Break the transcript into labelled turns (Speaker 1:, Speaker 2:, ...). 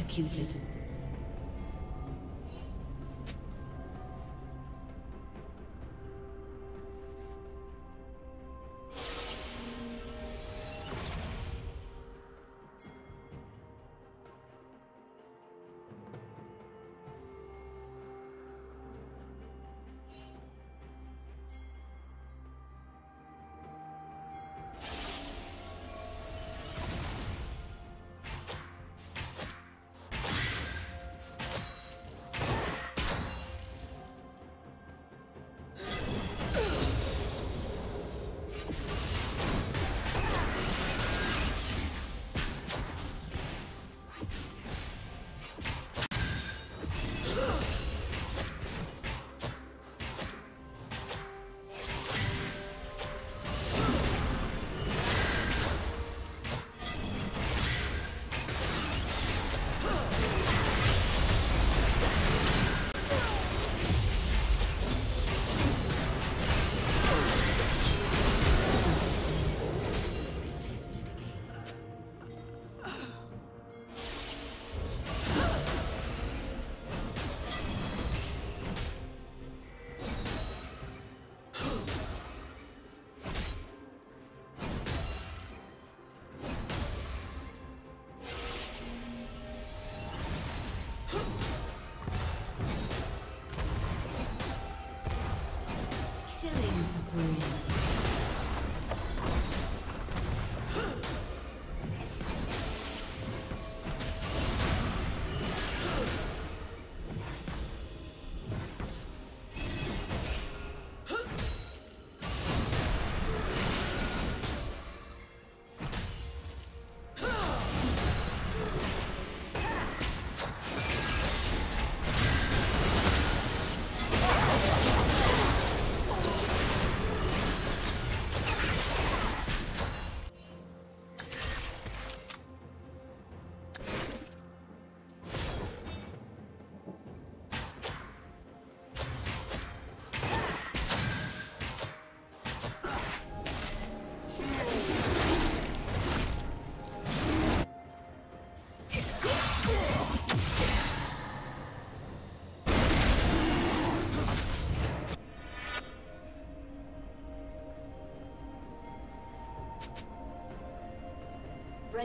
Speaker 1: Executed.